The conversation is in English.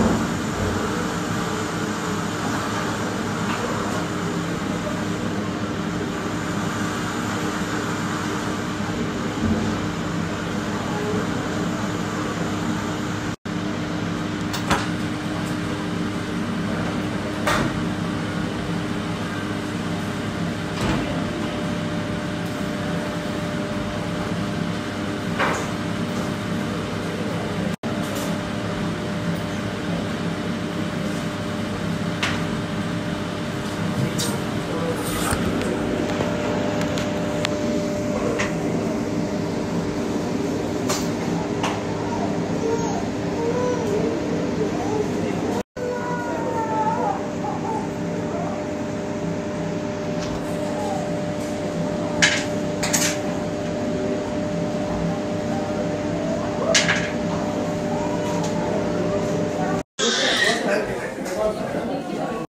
you